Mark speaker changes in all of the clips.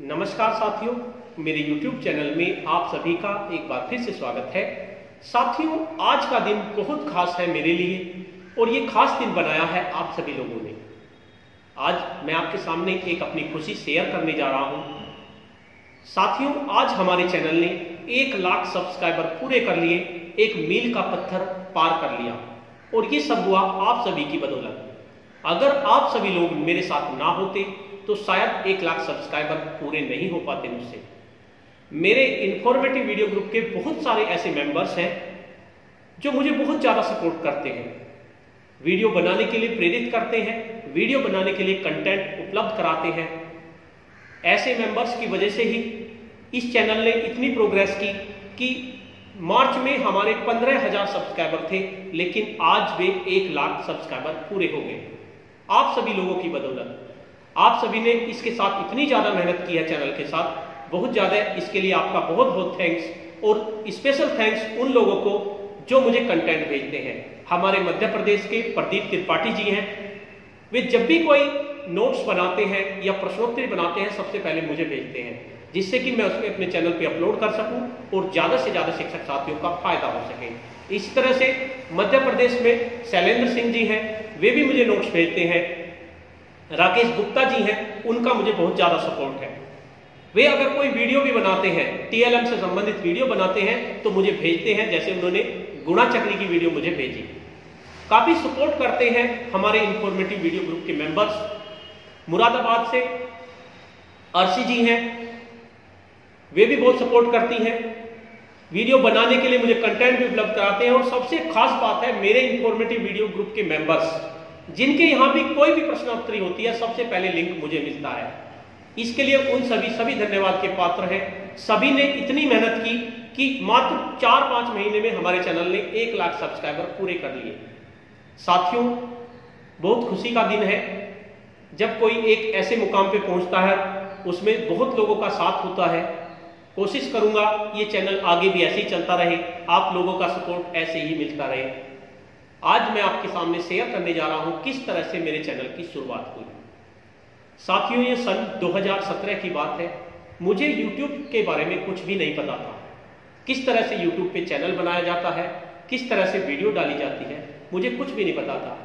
Speaker 1: नमस्कार साथियों, मेरे YouTube चैनल में आप सभी का एक बार फिर से स्वागत है। साथियों, आज का दिन बहुत खास है मेरे लिए और ये खास दिन बनाया है आप सभी लोगों ने। आज मैं आपके सामने एक अपनी खुशी शेयर करने जा रहा हूँ। साथियों, आज हमारे चैनल ने एक लाख सब्सक्राइबर पूरे कर लिए, एक मील का पत्थर पार कर लिया और ये सब हुआ आप सभी की बदौलत। अगर आप सभी लोग मेरे साथ ना होते तो शायद एक लाख सब्सक्राइबर पूरे नहीं हो पाते मुझसे। मेरे इंफॉर्मेटिव वीडियो ग्रुप के बहुत सारे ऐसे मेंबर्स हैं, जो मुझे बहुत ज़्यादा सपोर्ट करते हैं। वीडियो बनाने के लिए प्रेरित करते हैं वीडियो बनाने के लिए कंटेंट उपलब्ध कराते हैं। ऐसे मेंबर्स की वजह से ही इस चैनल ने इतनी प्रोग्रेस की कि मार्च में हमारे पंद्रह हज़ार सब्सक्राइबर थे, लेकिन आज वे एक लाख सब्सक्राइबर पूरे हो गए। आप सभी लोगों की बदौलत। आप सभी ने इसके साथ इतनी ज़्यादा मेहनत की है चैनल के साथ। बहुत ज़्यादा इसके लिए आपका बहुत बहुत थैंक्स और स्पेशल थैंक्स उन लोगों को जो मुझे कंटेंट भेजते हैं। हमारे मध्य प्रदेश के प्रदीप त्रिपाठी जी हैं। वे जब भी कोई नोट्स बनाते हैं या प्रश्नोत्तरी बनाते हैं, सबसे पहले मुझे भेजते हैं, जिससे कि मैं उसमें अपने चैनल पे अपलोड कर सकूँ और ज़्यादा से ज़्यादा शिक्षक साथियों का फ़ायदा हो सके। इसी तरह से मध्य प्रदेश में शैलेंद्र सिंह जी हैं। वे भी मुझे नोट्स भेजते हैं। राकेश गुप्ता जी हैं, उनका मुझे बहुत ज़्यादा सपोर्ट है। वे अगर कोई वीडियो भी बनाते हैं टीएलएम से संबंधित वीडियो बनाते हैं तो मुझे भेजते हैं, जैसे उन्होंने गुणा चक्री की वीडियो मुझे भेजी। काफ़ी सपोर्ट करते हैं हमारे इंफॉर्मेटिव वीडियो ग्रुप के मेंबर्स मुरादाबाद से अर्शी जी हैं, वे भी बहुत सपोर्ट करती हैं। वीडियो बनाने के लिए मुझे कंटेंट भी उपलब्ध कराते हैं, और सबसे खास बात है, मेरे इंफॉर्मेटिव वीडियो ग्रुप के मेंबर्स जिनके यहाँ भी कोई भी प्रश्नोत्तरी होती है, सबसे पहले लिंक मुझे मिलता है। इसके लिए उन सभी सभी धन्यवाद के पात्र हैं। सभी ने इतनी मेहनत की कि मात्र चार पाँच महीने में हमारे चैनल ने एक लाख सब्सक्राइबर पूरे कर लिए। साथियों, बहुत खुशी का दिन है। जब कोई एक ऐसे मुकाम पे पहुँचता है, उसमें बहुत लोगों का साथ होता है। कोशिश करूँगा ये चैनल आगे भी ऐसे ही चलता रहे। आप लोगों का सपोर्ट ऐसे ही मिलता रहे। आज मैं आपके सामने शेयर करने जा रहा हूँ किस तरह से मेरे चैनल की शुरुआत हुई। साथियों, ये सन 2017 की बात है। मुझे YouTube के बारे में कुछ भी नहीं पता था। किस तरह से YouTube पे चैनल बनाया जाता है, किस तरह से वीडियो डाली जाती है, मुझे कुछ भी नहीं पता था।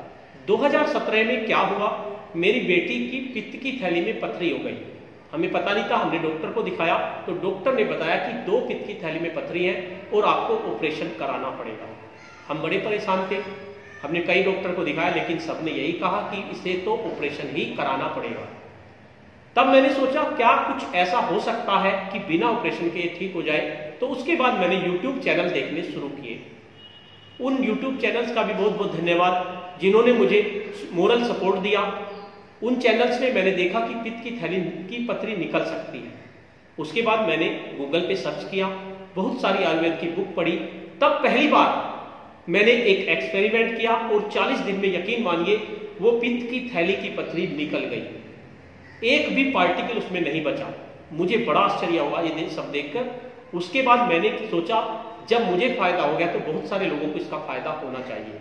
Speaker 1: 2017 में क्या हुआ? मेरी बेटी की पित्त की थैली में पथरी हो गई। हमें पता नहीं था, हमने डॉक्टर को दिखाया तो डॉक्टर ने बताया कि दो पित्त की थैली में पथरी है और आपको ऑपरेशन कराना पड़ेगा। हम बड़े परेशान थे। हमने कई डॉक्टर को दिखाया, लेकिन सबने यही कहा कि इसे तो ऑपरेशन ही कराना पड़ेगा। तब मैंने सोचा, क्या कुछ ऐसा हो सकता है कि बिना ऑपरेशन के ठीक हो जाए? तो उसके बाद मैंने यूट्यूब चैनल देखने शुरू किए। उन यूट्यूब चैनल्स का भी बहुत बहुत धन्यवाद, जिन्होंने मुझे मोरल सपोर्ट दिया। उन चैनल्स में मैंने देखा कि पित्त की थैली की पथरी निकल सकती है। उसके बाद मैंने गूगल पे सर्च किया। बहुत सारी आयुर्वेद की बुक पढ़ी। तब पहली बार मैंने एक एक्सपेरिमेंट किया और 40 दिन में यकीन मानिए, वो पित्त की थैली की पथरी निकल गई। एक भी पार्टिकल उसमें नहीं बचा। मुझे बड़ा आश्चर्य हुआ ये सब देखकर। उसके बाद मैंने सोचा, जब मुझे फ़ायदा हो गया तो बहुत सारे लोगों को इसका फ़ायदा होना चाहिए।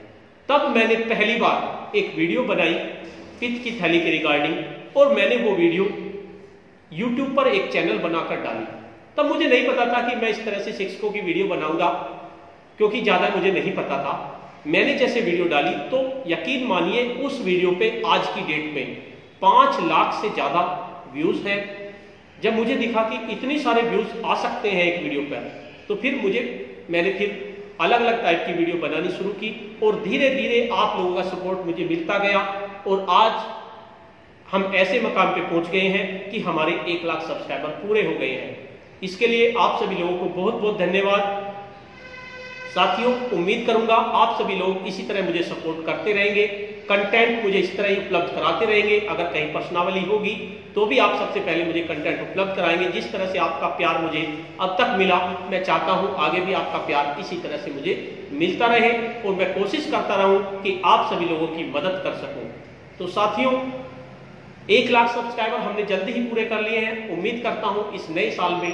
Speaker 1: तब मैंने पहली बार एक वीडियो बनाई पित्त की थैली के रिगार्डिंग और मैंने वो वीडियो यूट्यूब पर एक चैनल बनाकर डाली। तब मुझे नहीं पता था कि मैं इस तरह से शिक्षकों की वीडियो बनाऊँगा। क्योंकि ज़्यादा मुझे नहीं पता था। मैंने जैसे वीडियो डाली तो यकीन मानिए उस वीडियो पे आज की डेट में पाँच लाख से ज़्यादा व्यूज़ हैं। जब मुझे दिखा कि इतने सारे व्यूज़ आ सकते हैं एक वीडियो पर तो फिर मुझे, मैंने फिर अलग अलग टाइप की वीडियो बनानी शुरू की और धीरे धीरे आप लोगों का सपोर्ट मुझे मिलता गया और आज हम ऐसे मकाम पे पहुँच गए हैं कि हमारे एक लाख सब्सक्राइबर पूरे हो गए हैं। इसके लिए आप सभी लोगों को बहुत बहुत धन्यवाद। साथियों, उम्मीद करूँगा आप सभी लोग इसी तरह मुझे सपोर्ट करते रहेंगे कंटेंट मुझे इस तरह ही उपलब्ध कराते रहेंगे, अगर कहीं प्रश्नावली होगी तो भी आप सबसे पहले मुझे कंटेंट उपलब्ध कराएँगे, जिस तरह से आपका प्यार मुझे अब तक मिला, मैं चाहता हूँ आगे भी आपका प्यार इसी तरह से मुझे मिलता रहे, और मैं कोशिश करता रहूँ कि आप सभी लोगों की मदद कर सकूँ। तो साथियों, एक लाख सब्सक्राइबर हमने जल्दी ही पूरे कर लिए हैं, उम्मीद करता हूँ इस नए साल में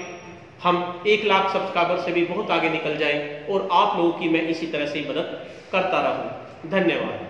Speaker 1: हम एक लाख सब्सक्राइबर से भी बहुत आगे निकल जाएँ और आप लोगों की मैं इसी तरह से मदद करता रहूँ। धन्यवाद।